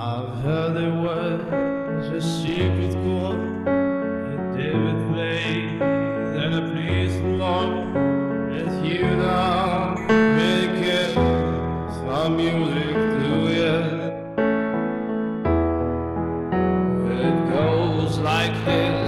I've heard there was a secret chord that David played that I pleased the Lord. As you now make it some music to it. It goes like this.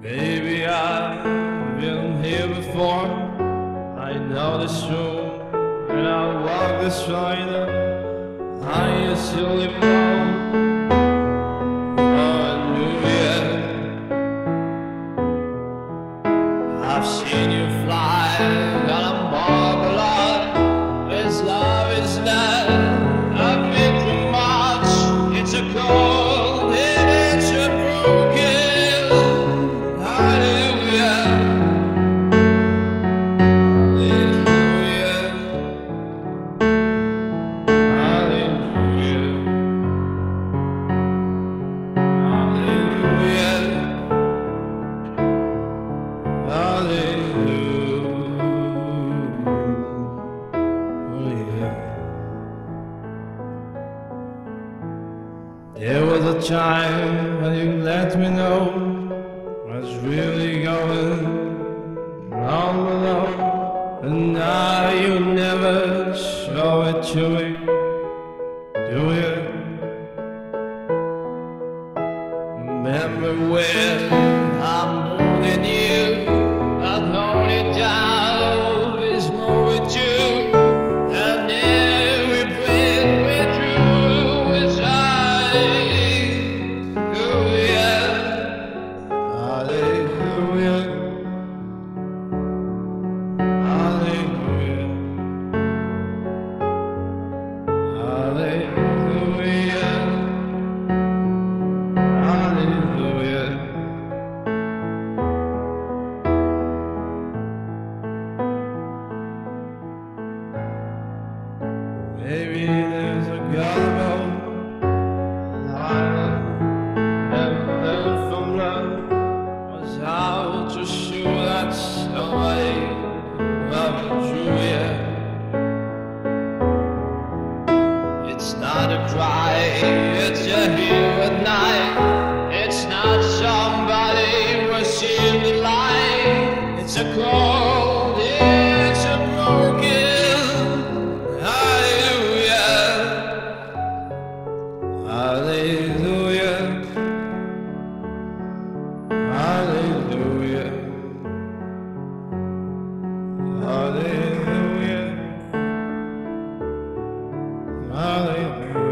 Baby, I've been here before. I know this room, and I walk this line. I used There was a time when you let me know what's really going on below, and now you never show it to me, Maybe. hallelujah.